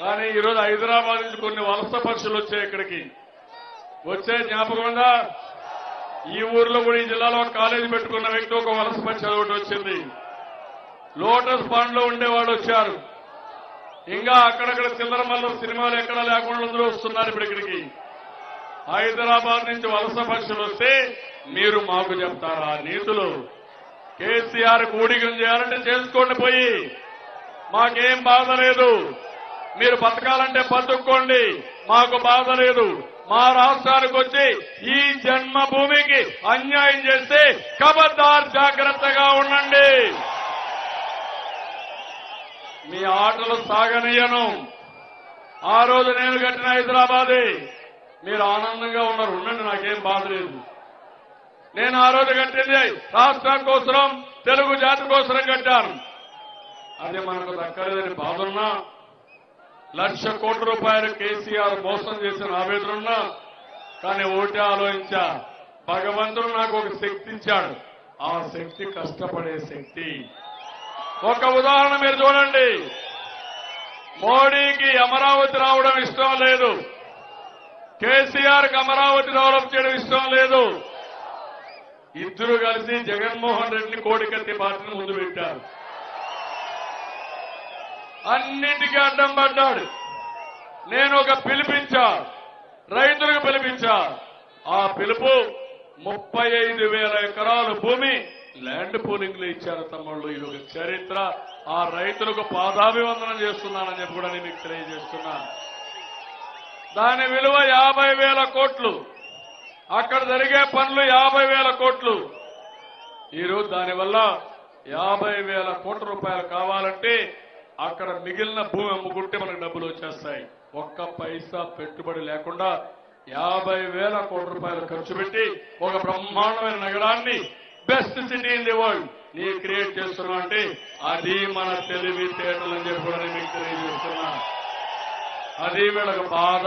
కానీ ఈరోజు హైదరాబాద్ నుంచి కొన్ని వలస పక్షులు వచ్చాయి ఇక్కడికి. వచ్చే జ్ఞాపకంగా ఈ ఊర్లో కూడా ఈ జిల్లాలో ఒక కాలేజీ పెట్టుకున్న వ్యక్తి ఒక వలస పక్షి ఒకటి వచ్చింది. లోటస్ పాండ్లో ఉండేవాళ్ళు వచ్చారు. ఇంకా అక్కడక్కడ చిల్లర మల్లర సినిమాలు ఎక్కడ లేకుండా అందరూ వస్తున్నారు ఇప్పుడు ఇక్కడికి. హైదరాబాద్ నుంచి వలస పక్షులు వస్తే మీరు మాకు చెప్తారా? నీతులు. కేసీఆర్ కూడికం చేయాలంటే చేసుకోండి పోయి. మాకేం బాధ లేదు. మీరు బతకాలంటే బతుక్కోండి. మాకు బాధ లేదు. మా రాష్ట్రానికి వచ్చి ఈ జన్మభూమికి అన్యాయం చేస్తే కబద్దార్ జాగ్రత్తగా ఉండండి. మీ ఆటలు సాగనీయను. ఆ రోజు నేను కట్టిన హైదరాబాదే. మీరు ఆనందంగా ఉన్నారు. ఉండండి నాకేం బాధ లేదు. నేను ఆ రోజు కట్టింది రాష్ట్రం కోసరం తెలుగు జాతి కోసరం కట్టాను. అది మనకు దక్కలేదని బాధున్నా లక్ష కోట్ల రూపాయలు కేసీఆర్ మోసం చేసిన ఆవేదనున్నా కానీ ఓటే ఆలోచించా భగవంతుడు నాకు ఒక శక్తి ఇచ్చాడు. ఆ శక్తి కష్టపడే శక్తి. ఒక ఉదాహరణ మీరు చూడండి. మోడీకి అమరావతి రావడం ఇష్టం లేదు. కేసీఆర్కి అమరావతి డెవలప్ చేయడం ఇష్టం లేదు. ఇద్దరు కలిసి జగన్మోహన్ రెడ్డిని కోడికత్తి పార్టీని ముందు పెట్టారు. అన్నింటికీ అడ్డం పడ్డాడు. నేను ఒక పిలిపించా. రైతులకు పిలిపించా. ఆ పిలుపు ముప్పై ఐదు వేల ఎకరాల భూమి ల్యాండ్ పూలింగ్లో ఇచ్చారు తమ్ముళ్ళు. ఇది ఒక చరిత్ర. ఆ రైతులకు పాదాభివందనం చేస్తున్నానని చెప్పి కూడా నేను మీకు తెలియజేస్తున్నా. దాని విలువ యాభై వేల కోట్లు. అక్కడ జరిగే పనులు యాభై వేల కోట్లు. ఈరోజు దానివల్ల యాభై వేల కోట్ల రూపాయలు కావాలంటే అక్కడ మిగిలిన భూమి అమ్ముకుంటే మనకు డబ్బులు వచ్చేస్తాయి. ఒక్క పైసా పెట్టుబడి లేకుండా యాభై వేల కోట్ల రూపాయలు ఖర్చు పెట్టి ఒక బ్రహ్మాండమైన నగరాన్ని best city in the world నీ క్రియేట్ చేస్తున్నా అంటే అది మన తెలివితేటలు అని చెప్పి కూడా నేను మీకు తెలియజేస్తున్నా. అది వీళ్ళకి బాధ.